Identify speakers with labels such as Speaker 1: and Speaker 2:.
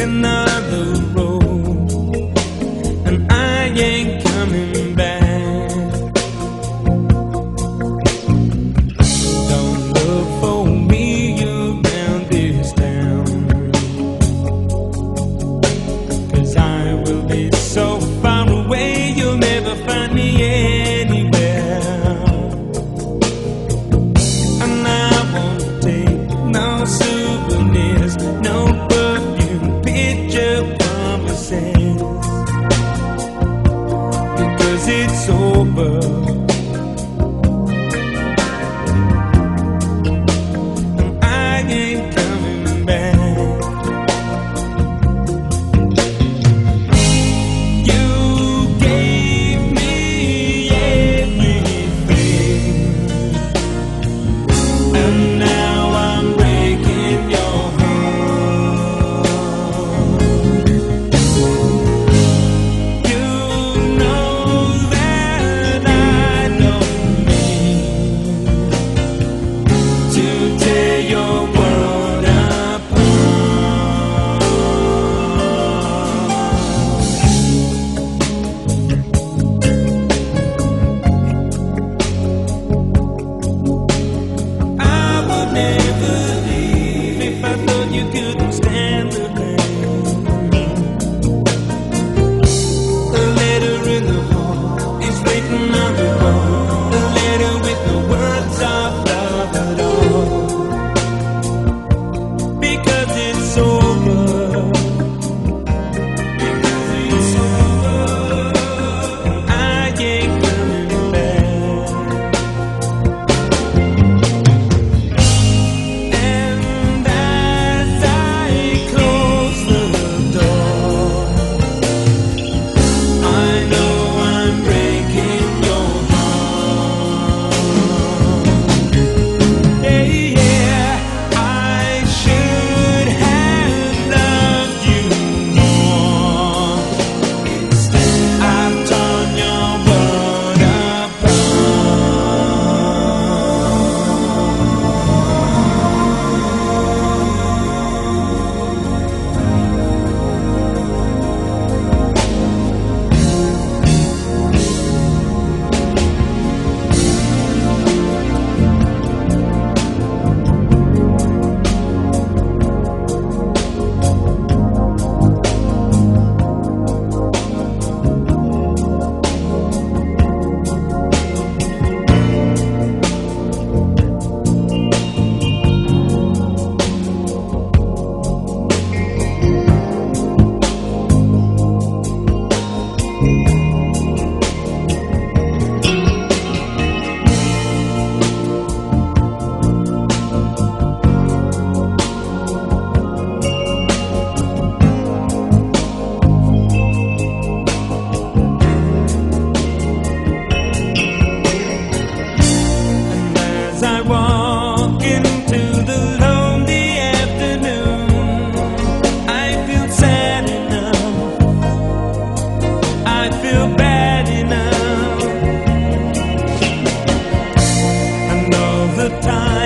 Speaker 1: Another road. sober. time.